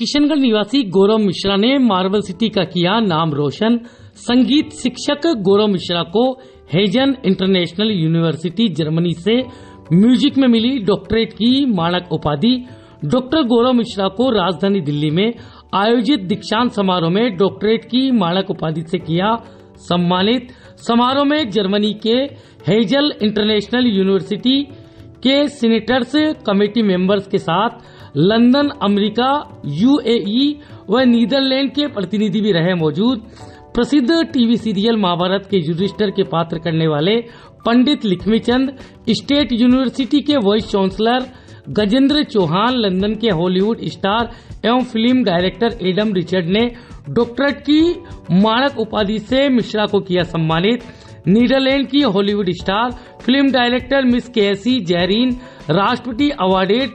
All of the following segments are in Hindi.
किशनगढ़ निवासी गौरव मिश्रा ने मार्बल सिटी का किया नाम रोशन। संगीत शिक्षक गौरव मिश्रा को हेजन इंटरनेशनल यूनिवर्सिटी जर्मनी से म्यूज़िक में मिली डॉक्टरेट की मानक उपाधि। डॉक्टर गौरव मिश्रा को राजधानी दिल्ली में आयोजित दीक्षांत समारोह में डॉक्टरेट की मानक उपाधि से किया सम्मानित। समारोह में जर्मनी के हेजल इंटरनेशनल यूनिवर्सिटी के सीनेटर्स कमेटी मेंबर्स के साथ लंदन, अमेरिका, यूएई व नीदरलैंड के प्रतिनिधि भी रहे मौजूद। प्रसिद्ध टीवी सीरियल महाभारत के युधिष्ठर के पात्र करने वाले पंडित लिखमीचंद, स्टेट यूनिवर्सिटी के vice chancellor Gajendra Chauhan, London के हॉलीवुड स्टार एवं फ़िल्म डायरेक्टर एडम रिचर्ड ने डॉक्टरेट की मानक उपाधि से मिश्रा को किया सम्मानित। नीदरलैंड की Hollywood star, film director miss Casey जहरीन राष्ट्रपति अवार्डेड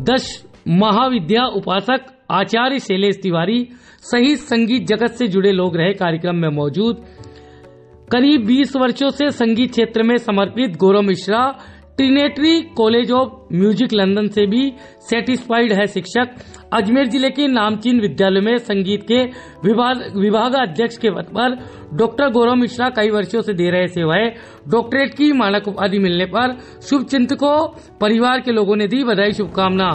दश महाविद्या उपासक आचार्य शैलेश तिवारी सहित संगीत जगत से जुड़े लोग रहे कार्यक्रम में मौजूद। करीब 20 वर्षों से संगीत क्षेत्र में समर्पित Gaurav Mishra Trinity College of Music London से भी सेटिस्फाइड है शिक्षक। अजमेर ज़िले के नामचीन विद्यालय में संगीत के विभाग अध्यक्ष के पद पर डॉक्टर गौरव मिश्रा कई वर्षों से दे रहे सेवाएँ। डॉक्टरेट की मानक उपाधि मिलने पर शुभ चिंतकों परिवार के लोगों ने दी बधाई शुभकामना